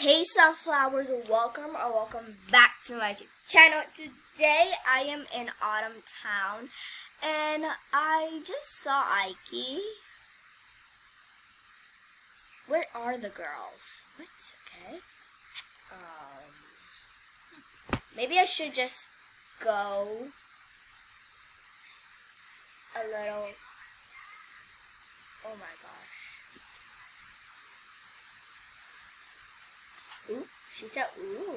Hey sunflowers, welcome or welcome back to my channel. Today I am in Autumn Town and I just saw Ike. Where are the girls? What? Okay. Um, maybe I should just go a little. Oh my gosh. Ooh, she said, ooh.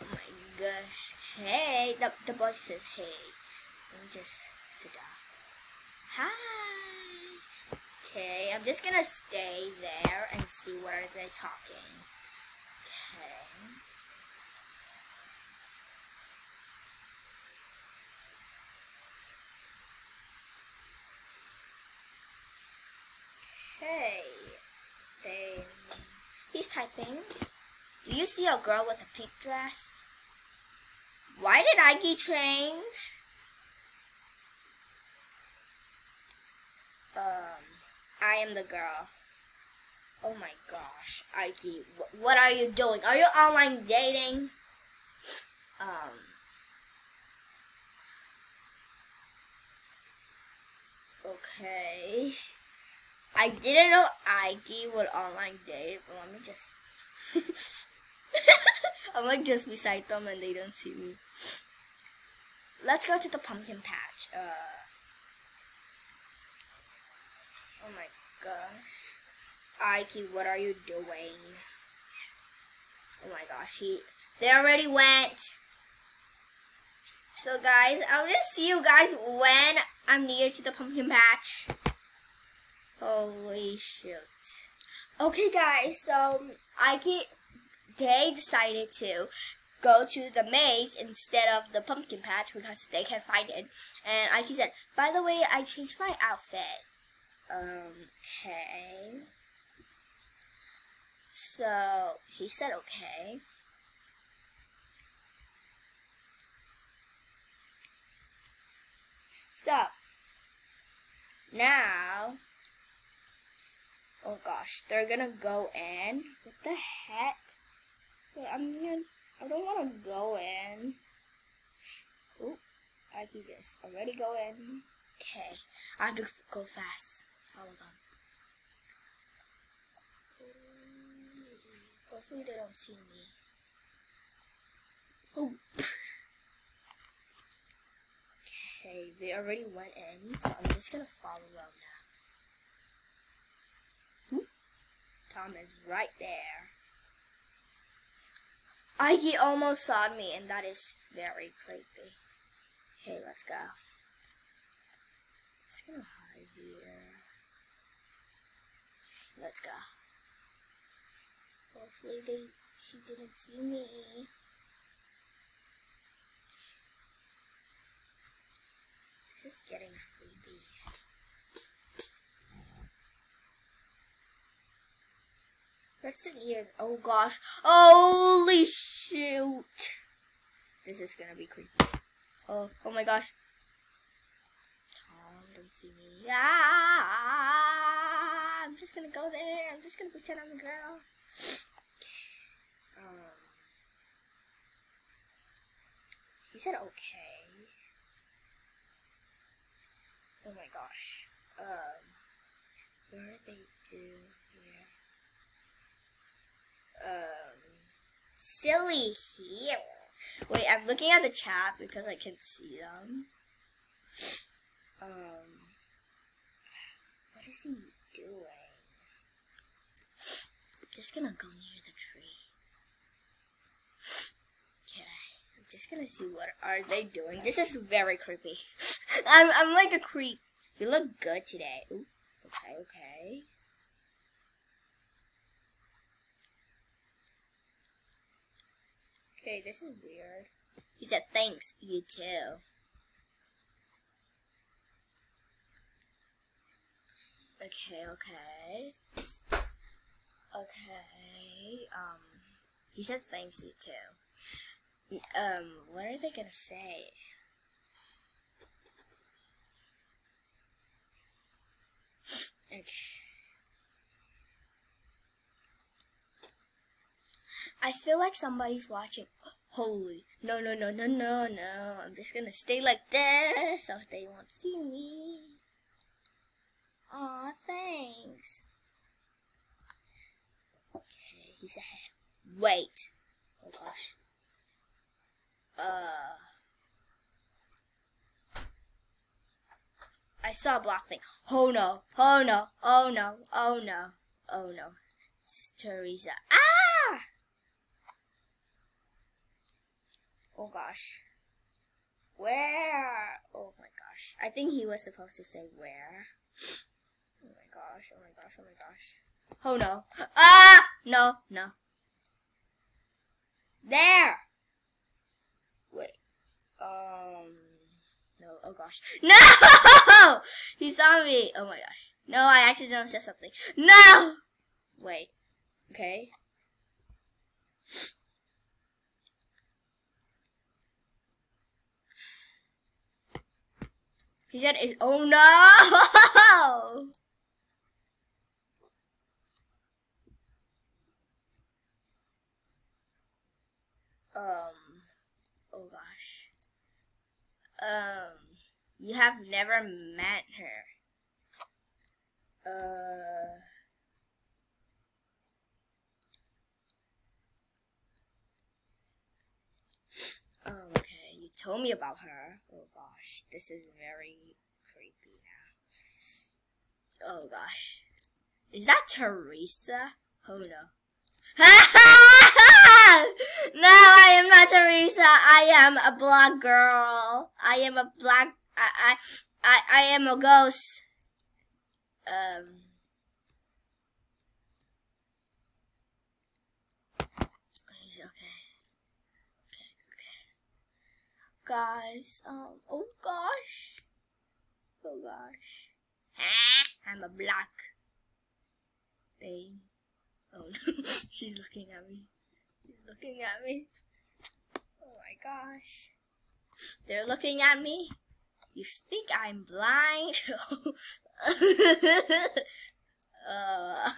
Oh my gosh. Hey, the, the boy says, hey. Let me just sit down. Hi. Okay, I'm just gonna stay there and see what are they talking. Okay. Okay. They Typing. Do you see a girl with a pink dress? Why did Ike change? Um, I am the girl. Oh my gosh, Ike, wh what are you doing? Are you online dating? Um, okay. I didn't know Ike would online date, but let me just. I'm like just beside them and they don't see me. Let's go to the pumpkin patch. Uh, oh my gosh. Ike, what are you doing? Oh my gosh, he. They already went. So guys, I'll just see you guys when I'm near to the pumpkin patch. Holy shit. Okay guys, so Ike, they decided to go to the maze instead of the pumpkin patch because they can't find it. And Ike said, by the way, I changed my outfit. Um, okay. So, he said okay. So, now, Oh gosh, they're gonna go in. What the heck? Wait, I'm gonna. I don't want to go in. Oh, I can just already go in. Okay, I have to go fast. Oh, follow them. Hopefully they don't see me. Oh. Okay, they already went in, so I'm just gonna follow them now. Tom is right there. Ike almost saw me, and that is very creepy. Okay, let's go. Just gonna hide here. Let's go. Hopefully they she didn't see me. This is getting creepy. Let's sit here. Oh gosh. Holy shoot. This is gonna be creepy. Oh, oh my gosh. Tom, don't see me. Ah, I'm just gonna go there. I'm just gonna pretend I'm a girl. Um, he said okay. Oh my gosh. Um, where are they do here? Um, silly here. Wait, I'm looking at the chat because I can see them. Um, what is he doing? I'm just gonna go near the tree. Okay, I'm just gonna see what are they doing. This is very creepy. I'm I'm like a creep. You look good today. Ooh, okay, okay. Okay, this is weird. He said, thanks, you too. Okay, okay. Okay, um, he said thanks, you too. Um, what are they gonna say? Okay. I feel like somebody's watching. Holy. No, no, no, no, no, no. I'm just gonna stay like this so they won't see me. Aw, thanks. Okay, he's ahead. Wait. Oh gosh. Uh. I saw a black thing. Oh no. Oh no. Oh no. Oh no. Oh no. It's Teresa. Ah! Oh gosh. Where? Oh my gosh. I think he was supposed to say where. Oh my gosh. Oh my gosh. Oh my gosh. Oh no. Ah! No. No. There! Wait. Um. No. Oh gosh. No! He saw me. Oh my gosh. No, I accidentally said something. No! Wait. Okay. He said, "Is oh no!" um. Oh gosh. Um. You have never met her. Uh. Oh, okay. You told me about her. Oh gosh, this is very creepy now. Oh gosh. Is that Teresa? Oh no. no, I am not Teresa. I am a black girl. I am a black. I I I, I am a ghost. Um. He's okay. Okay, okay. Guys, um, oh gosh. Oh gosh. I'm a black thing. Oh no, she's looking at me. She's looking at me. Oh my gosh. They're looking at me. You think I'm blind? uh.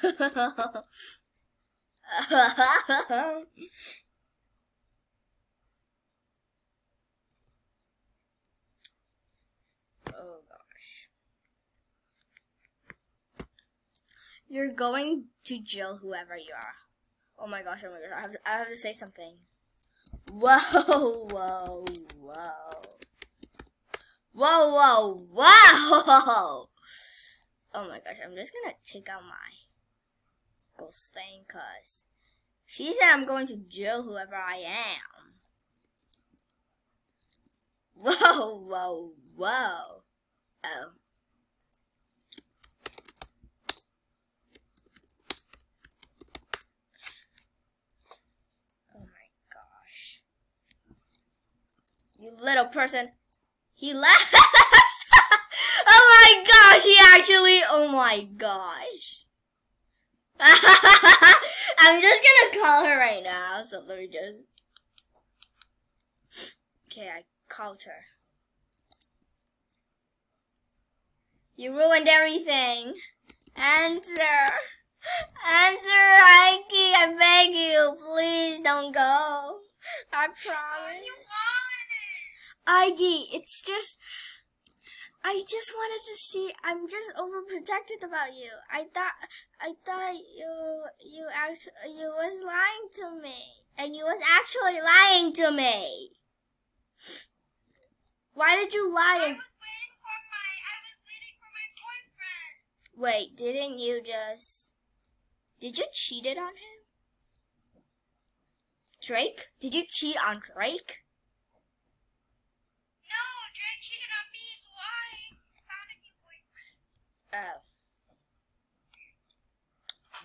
oh gosh. You're going to jail whoever you are. Oh my gosh, oh my gosh. I have to, I have to say something. Whoa, whoa, whoa. Whoa, whoa, whoa! Oh my gosh, I'm just gonna take out my ghost thing because she said I'm going to jail whoever I am. Whoa, whoa, whoa. Oh my gosh. You little person. He left. oh my gosh, he actually, oh my gosh. I'm just gonna call her right now, so let me just. Okay, I called her. You ruined everything. Answer. Answer, Ike, I beg you, please don't go. I promise. Iggy, it's just I just wanted to see I'm just overprotected about you. I thought I thought you you actually you was lying to me. And you was actually lying to me. Why did you lie? I was waiting for my I was waiting for my boyfriend. Wait, didn't you just Did you cheated on him? Drake? Did you cheat on Drake? No, Drake cheated on me, so I found a new boyfriend. Oh.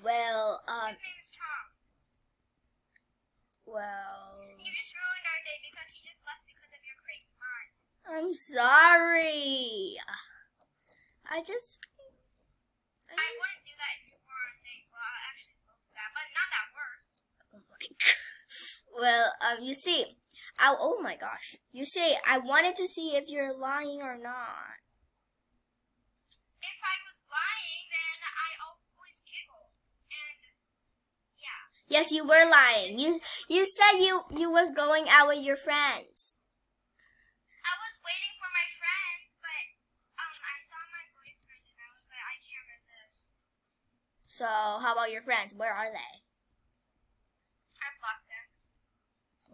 Well, um, His name is Tom. well, You just ruined our day because he just left because of your crazy mind. I'm sorry. I just, I I wouldn't do that if you were on date. Well, I actually will do that, but not that worse. Oh my god. Well, um, you see, I, oh my gosh. You see, I wanted to see if you're lying or not. If I was lying, then I always giggle. And yeah. Yes, you were lying. You you said you you was going out with your friends. I was waiting for my friends, but um, I saw my boyfriend and I was like, I can't resist. So how about your friends? Where are they? I blocked them.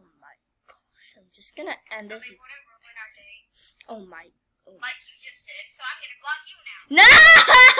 Oh my gosh! I'm just gonna end so this. they wouldn't ruin our date. Oh my. Oh. Like you just did, so I'm gonna block you now. No!